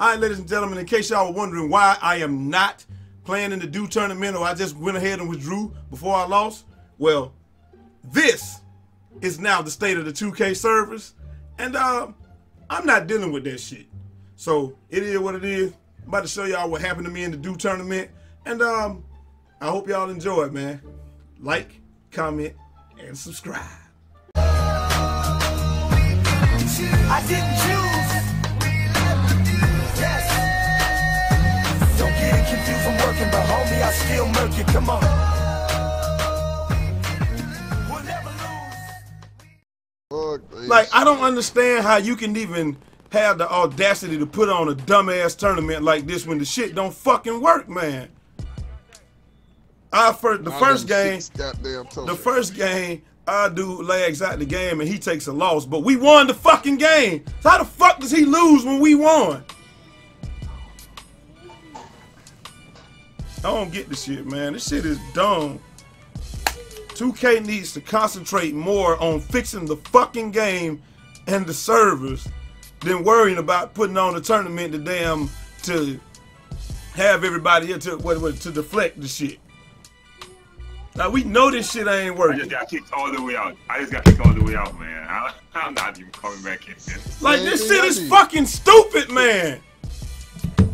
All right, ladies and gentlemen, in case y'all were wondering why I am not playing in the DEW tournament or I just went ahead and withdrew before I lost, well, this is now the state of the 2K servers, and uh, I'm not dealing with that shit. So it is what it is. I'm about to show y'all what happened to me in the DEW tournament, and um, I hope y'all enjoy it, man. Like, comment, and subscribe. Still murk it. Come on. We'll never lose. Fuck this Like, I don't understand how you can even have the audacity to put on a dumbass tournament like this when the shit don't fucking work, man. I first the I first game, six goddamn toes. the first game, I do lags out the game and he takes a loss, but we won the fucking game. So how the fuck does he lose when we won? I don't get this shit, man. This shit is dumb. 2K needs to concentrate more on fixing the fucking game and the servers than worrying about putting on the tournament to damn um, to have everybody here to what, what to deflect the shit. Now we know this shit ain't I working. just got kicked all the way out. I just got kicked all the way out, man. I, I'm not even coming back in. Like this shit is fucking stupid, man.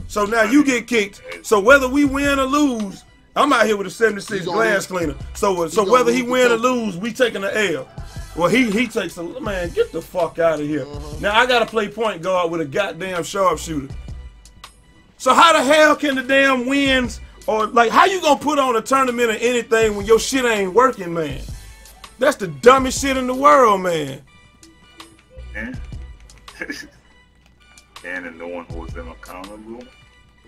So now you get kicked. So whether we win or lose, I'm out here with a 76 glass lose. cleaner. So uh, so whether he win or lose, we taking the L. Well, he he takes a man. Get the fuck out of here. Uh-huh. Now I gotta play point guard with a goddamn sharpshooter. So how the hell can the damn wins or like how you gonna put on a tournament or anything when your shit ain't working, man? That's the dumbest shit in the world, man. Man. and no one holds them accountable.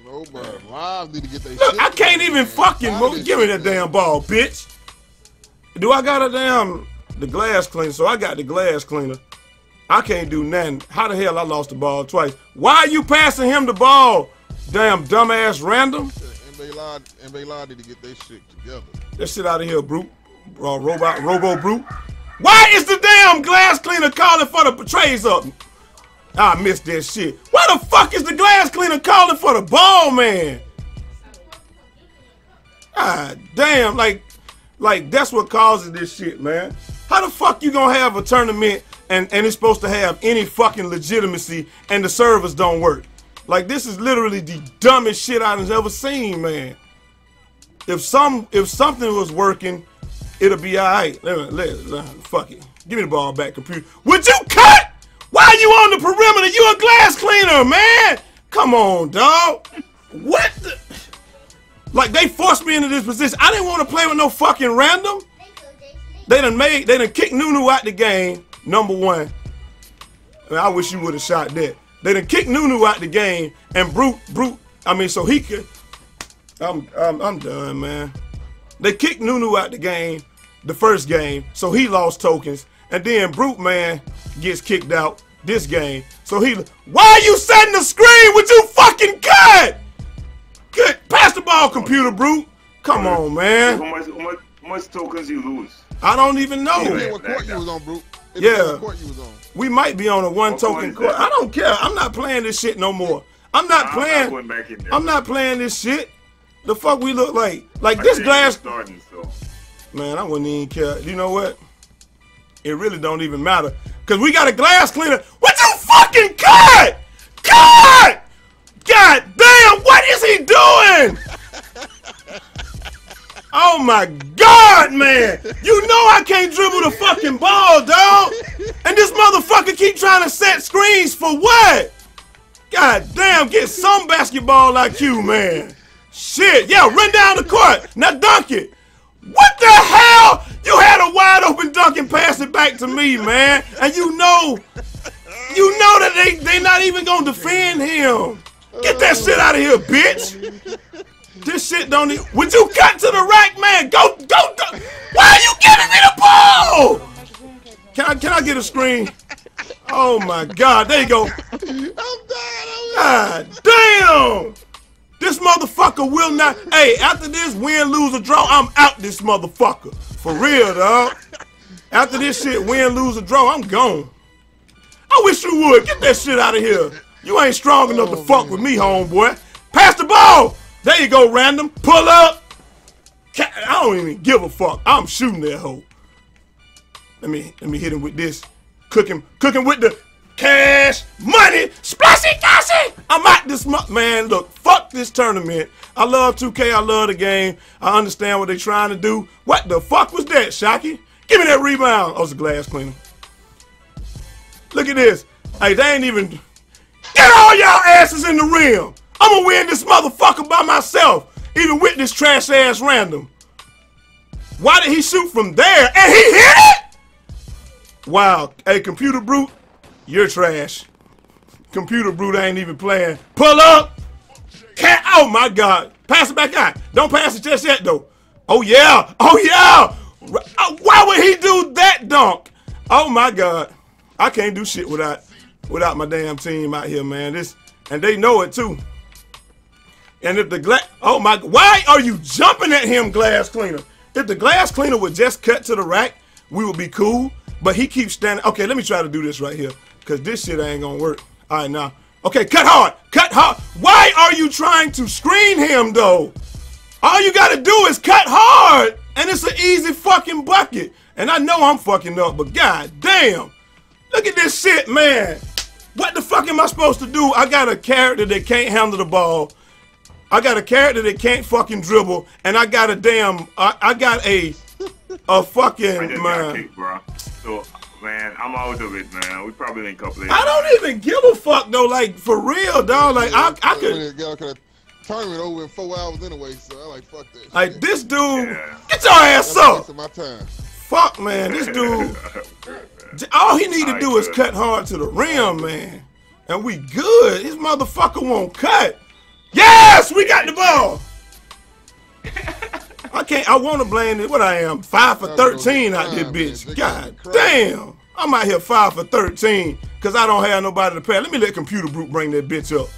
Nobody. Live need to get their Look, shit I can't even man. fucking Live move. this Give me shit, that damn ball, bitch. Do I got a damn the glass cleaner? So I got the glass cleaner. I can't do nothing. How the hell I lost the ball twice? Why are you passing him the ball? Damn dumbass random. And they lied. And they lied need to get their shit together. That shit out of here, brute. Uh, robot, robo brute. Why is the damn glass cleaner calling for the betrays up? I missed that shit. Why the fuck is the glass cleaner calling for the ball, man? Ah, damn, like, like that's what causes this shit, man. How the fuck you gonna have a tournament and and it's supposed to have any fucking legitimacy and the servers don't work? Like this is literally the dumbest shit I've ever seen, man if some if something was working, it'll be all right. Let, let, let- fuck it. Give me the ball back, computer. Would you cut? Why are you on the perimeter? You a glass cleaner, man. Come on, dog. What the? Like they forced me into this position. I didn't want to play with no fucking random. They done made they done kicked Nunu out the game. Number one. I, mean, I wish you would have shot that. They done kicked Nunu out the game and Brute Brute. I mean, so he could. I'm I'm I'm done, man. They kicked Nunu out the game, the first game, so he lost tokens, and then Brute Man gets kicked out this game. So he, why are you setting the screen? Would you fucking cut? Good, pass the ball, computer Brute. Come on, How man. much, how much, how much tokens you lose? I don't even know. Depend what court you was on, bro. It Yeah. what court you was on. We might be on a one What token one court. I don't care. I'm not playing this shit no more. I'm not I'm playing. not going back in there. I'm not playing this shit. The fuck we look like? Like I this glass it's Starting, so. Man, I wouldn't even care. You know what? It really don't even matter. Cause we got a glass cleaner. What you fucking cut? Cut! God damn, what is he doing? Oh my god, man! You know I can't dribble the fucking ball, dog! And this motherfucker keep trying to set screens for what? God damn, get some basketball IQ, man. Shit, yeah, run down the court. Now dunk it. What the hell? You had a wide open dunk and pass it back to me, man. And you know, you know that they they not even gonna defend him. Get that shit out of here, bitch. This shit don't even. Would you cut to the rack, man? Go, go, go. Why are you giving me the ball? Can I can I get a screen? Oh my God, there you go. I'm dying. God damn! This motherfucker will not. Hey, after this win, lose, or draw, I'm out this motherfucker. For real, dog. After this shit, win, lose, or draw, I'm gone. I wish you would. Get that shit out of here. You ain't strong enough to Oh, fuck man. with me, homeboy. Pass the ball. There you go, random. Pull up. I don't even give a fuck. I'm shooting that hoe. Let me let me hit him with this. Cook him, cook him with the cash, money, splashy cashy. I'm out this month, man. Look, fuck this tournament. I love 2K. I love the game. I understand what they're trying to do. What the fuck was that, Shocky? Give me that rebound. Oh, it's a glass cleaner. Look at this. Hey, they ain't even. Get all y'all asses in the rim. I'm gonna win this motherfucker by myself, even with this trash ass random. Why did he shoot from there and he hit it? Wow. Hey, computer brute, you're trash. Computer brute ain't even playing. Pull up. Cat. Oh my God. Pass it back out. Don't pass it just yet though. Oh yeah. Oh yeah. Uh, Why would he do that dunk? Oh my God. I can't do shit without without my damn team out here, man. This and they know it too. And if the glass, oh my, why are you jumping at him, glass cleaner? If the glass cleaner would just cut to the rack, we would be cool. But he keeps standing. Okay, let me try to do this right here, cause this shit ain't gonna work. All right, now. Okay, cut hard, cut hard. Why are you trying to screen him though? All you gotta do is cut hard, and it's an easy fucking bucket. And I know I'm fucking up, but god damn, look at this shit, man. What the fuck am I supposed to do? I got a character that can't handle the ball. I got a character that can't fucking dribble, and I got a damn, I, I got a fucking just man. kicked, bro. So, man, I'm out of it, man. We probably in a couple of I don't even give a fuck though, like for real, dog. Like I, I could, Y'all could have tournament over in four hours anyway, so I like fuck that. like shit. this dude, Yeah. get your ass That's up. my time. Fuck man, this dude. All he need to Alright, do is cut hard to the rim, man, and we good. This motherfucker won't cut. Yes, we got the ball. I can't. I want to blame it. What I am, five for thirteen out there, bitch. God damn, I'm out here five for thirteen because I don't have nobody to pay. Let me let Computer Brute bring that bitch up.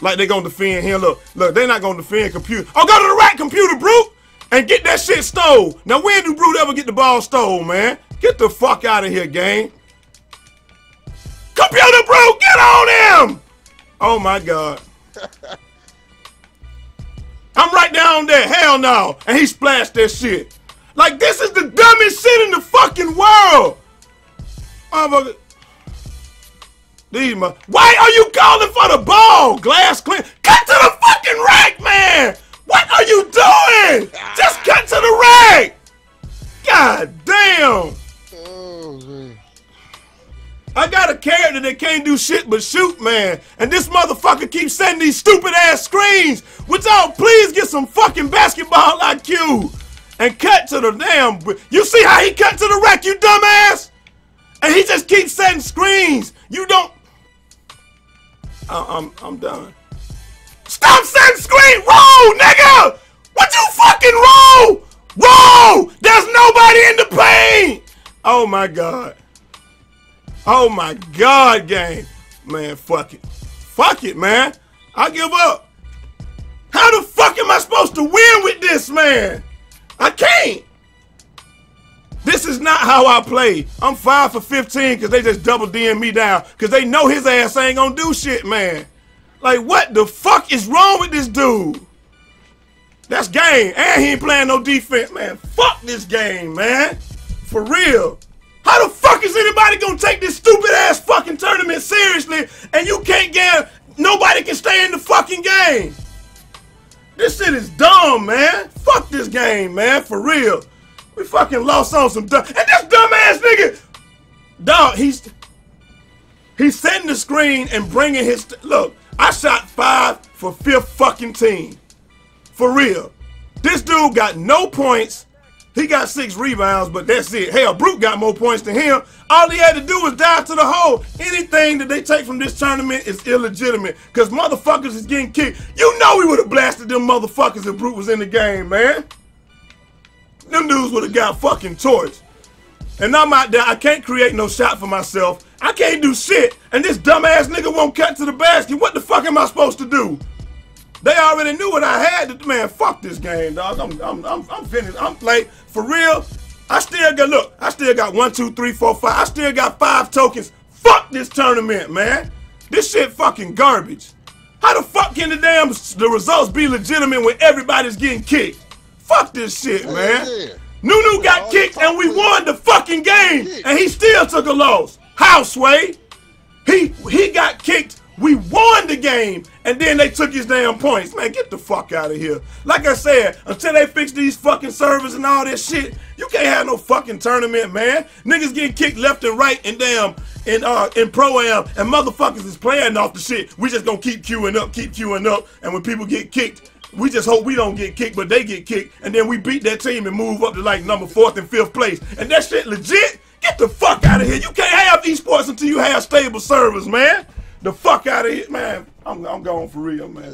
Like they gonna defend him. Look, look, they not gonna defend Computer. Oh, go to the rack, Computer Brute, and get that shit stole. Now, when do Brute ever get the ball stole, man? Get the fuck out of here, gang. Computer Brute, get on him! Oh my god. Down there. Hell no. And he splashed that shit. Like, this is the dumbest shit in the fucking world. Motherfucker. These Why are you calling for the ball? Glass clean. Cut to the fucking rack, man. What are you doing? Just cut to the rack. God damn. Oh. I got a character that can't do shit but shoot, man. And this motherfucker keeps sending these stupid ass screens. Would y'all please get some fucking basketball IQ and cut to the damn. You see how he cut to the rack, you dumbass? And he just keeps sending screens. You don't. I- I'm I'm done. Stop sending screen. Roll, nigga. What you fucking roll? Roll. There's nobody in the paint. Oh my god. Oh my God, game. Man, fuck it. Fuck it, man. I give up. How the fuck am I supposed to win with this, man? I can't. This is not how I play. I'm 5 for 15 because they just double DM me down because they know his ass ain't gonna do shit, man. Like, what the fuck is wrong with this dude? That's game. And he ain't playing no defense, man. Fuck this game, man. For real. How the fuck is anybody gonna take this stupid ass fucking tournament seriously and you can't get nobody can stay in the fucking game? This shit is dumb, man. Fuck this game, man. For real. We fucking lost on some dumb. And this dumbass nigga, dog, he's he's setting the screen and bringing his. Look, I shot five for fifth fucking team. For real. This dude got no points. He got six rebounds, but that's it. Hell, Brute got more points than him. All he had to do was dive to the hole. Anything that they take from this tournament is illegitimate because motherfuckers is getting kicked. You know we would have blasted them motherfuckers if Brute was in the game, man. Them dudes would have got fucking torched. And I'm out there, I can't create no shot for myself. I can't do shit. And this dumbass nigga won't cut to the basket. What the fuck am I supposed to do? They already knew what I had. Man, fuck this game, dog. I'm, I'm, I'm, I'm finished. I'm like, for real. I still got, look, I still got one, two, three, four, five. I still got five tokens. Fuck this tournament, man. This shit fucking garbage. How the fuck can the damn the results be legitimate when everybody's getting kicked? Fuck this shit, man. yeah. Nunu got kicked and we won the fucking game, and he still took a loss. How, Sway? He he got kicked. We won the game, and then they took his damn points. Man, get the fuck out of here. Like I said, until they fix these fucking servers and all this shit, you can't have no fucking tournament, man. Niggas getting kicked left and right and damn in uh in pro am, and motherfuckers is playing off the shit. We just gonna keep queuing up, keep queuing up, and when people get kicked, we just hope we don't get kicked, but they get kicked, and then we beat that team and move up to like number fourth and fifth place. And that shit legit. Get the fuck out of here. You can't have esports until you have stable servers, man. The fuck out of here, man. I'm, I'm going for real, man.